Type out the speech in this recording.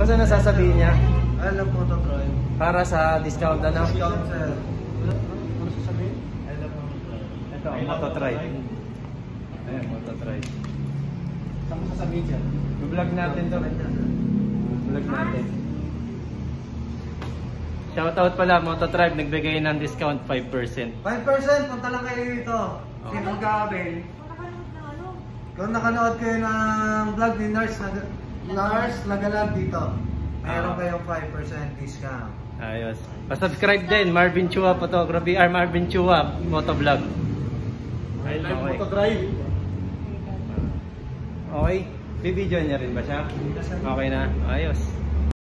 Basta nasasabihin niya Alam po to, Troy. para sa discount ano? Discount, sir. Ano sasabihin? Alam po, Troy. Ito, Mototry. Ayan, Mototry. Saan mo sasabihin siya? Vlog natin to. Vlog natin. Shoutout pala, Mototribe, nagbigay ng discount 5%. 5% punta lang kayo dito. Sinong Gabel. Kung nakanood kayo ng vlog ni Nurse, Nag Nurse Nagalag dito, meron Ah. kayong 5% discount. Ayos. Pa-subscribe din, Marvin Chua Photography, or Marvin Chua Motovlog. I like Okay. moto drive. Okay? Bibidyo niya rin ba siya? Okay na? Ayos.